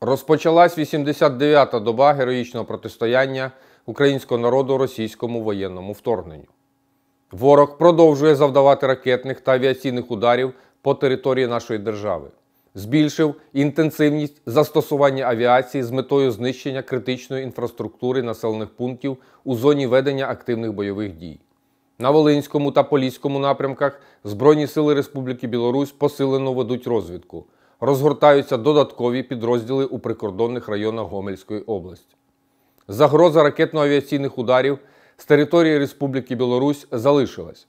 Розпочалась 89-та доба героїчного протистояння українського народу російському воєнному вторгненню. Ворог продовжує завдавати ракетних та авіаційних ударів по території нашої держави, збільшив інтенсивність застосування авіації з метою знищення критичної інфраструктури населених пунктів у зоні ведення активних бойових дій. На Волинському та Поліському напрямках Збройні сили Республіки Білорусь посилено ведуть розвідку. Розгортаються додаткові підрозділи у прикордонних районах Гомельської області. Загроза ракетно-авіаційних ударів з території Республіки Білорусь залишилась.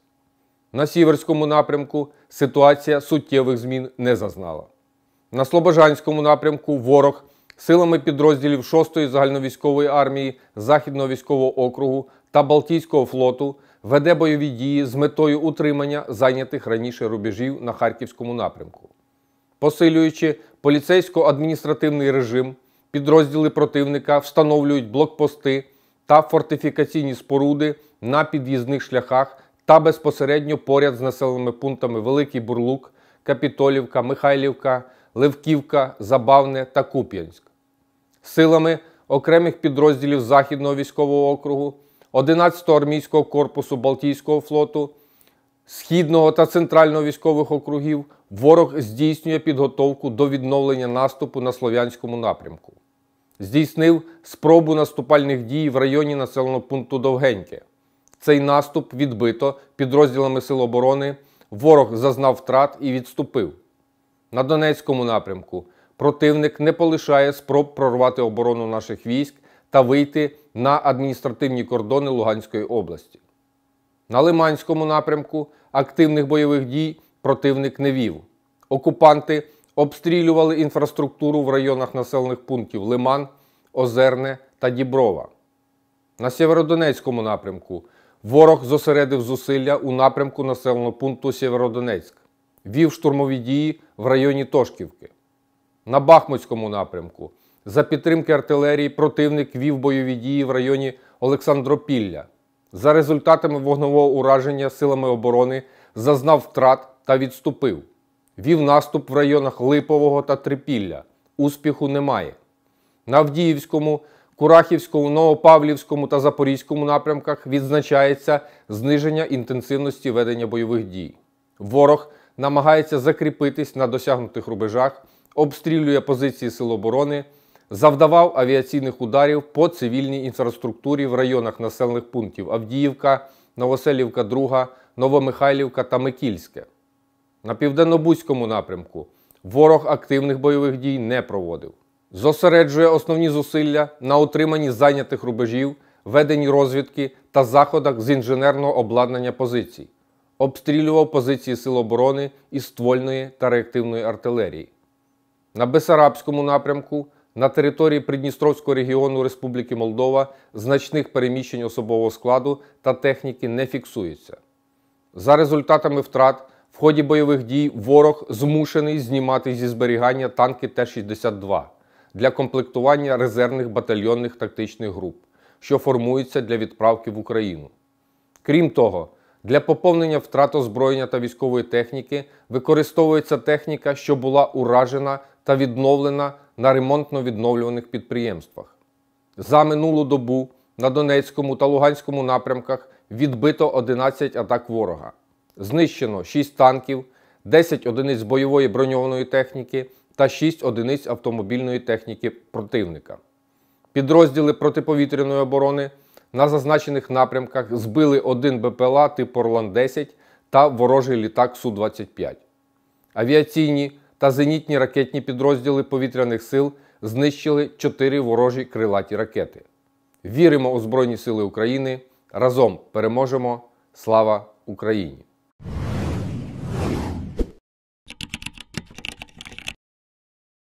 На Сіверському напрямку ситуація суттєвих змін не зазнала. На Слобожанському напрямку ворог силами підрозділів 6-ї загальновійськової армії Західного військового округу та Балтійського флоту веде бойові дії з метою утримання зайнятих раніше рубежів на Харківському напрямку. Посилюючи поліцейсько-адміністративний режим, підрозділи противника встановлюють блокпости та фортифікаційні споруди на під'їзних шляхах та безпосередньо поряд з населеними пунктами Великий Бурлук, Капітолівка, Михайлівка, Левківка, Забавне та Куп'янськ. Силами окремих підрозділів Західного військового округу, 11-го армійського корпусу Балтійського флоту, Східного та центрального військових округів ворог здійснює підготовку до відновлення наступу на Слов'янському напрямку. Здійснив спробу наступальних дій в районі населеного пункту Довгеньке. Цей наступ відбито підрозділами Сил оборони. Ворог зазнав втрат і відступив. На Донецькому напрямку противник не полишає спроб прорвати оборону наших військ та вийти на адміністративні кордони Луганської області. На Лиманському напрямку активних бойових дій противник не вів. Окупанти обстрілювали інфраструктуру в районах населених пунктів Лиман, Озерне та Діброва. На Сєвєродонецькому напрямку ворог зосередив зусилля у напрямку населеного пункту Сєвєродонецьк, вів штурмові дії в районі Тошківки. На Бахмутському напрямку за підтримки артилерії противник вів бойові дії в районі Олександропілля. За результатами вогневого ураження силами оборони зазнав втрат та відступив. Вів наступ в районах Липового та Трипілля. Успіху немає. На Авдіївському, Курахівському, Новопавлівському та Запорізькому напрямках відзначається зниження інтенсивності ведення бойових дій. Ворог намагається закріпитись на досягнутих рубежах, обстрілює позиції Сил оборони, завдавав авіаційних ударів по цивільній інфраструктурі в районах населених пунктів Авдіївка, Новоселівка, 2, Новомихайлівка та Микільське. На південно-бузькому напрямку ворог активних бойових дій не проводив. Зосереджує основні зусилля на утриманні зайнятих рубежів, веденні розвідки та заходах з інженерного обладнання позицій, обстрілював позиції Сил оборони із ствольної та реактивної артилерії. На Бесарабському напрямку на території Придністровського регіону Республіки Молдова значних переміщень особового складу та техніки не фіксується. За результатами втрат в ході бойових дій ворог змушений знімати зі зберігання танки Т-62 для комплектування резервних батальйонних тактичних груп, що формуються для відправки в Україну. Крім того, для поповнення втрат озброєння та військової техніки використовується техніка, що була уражена та відновлена на ремонтно-відновлюваних підприємствах. За минулу добу на Донецькому та Луганському напрямках відбито 11 атак ворога. Знищено 6 танків, 10 одиниць бойової броньованої техніки та 6 одиниць автомобільної техніки противника. Підрозділи протиповітряної оборони на зазначених напрямках збили один БПЛА типу Орлан-10 та ворожий літак Су-25. Авіаційні та зенітні ракетні підрозділи повітряних сил знищили 4 ворожі крилаті ракети. Віримо у Збройні Сили України. Разом переможемо! Слава Україні!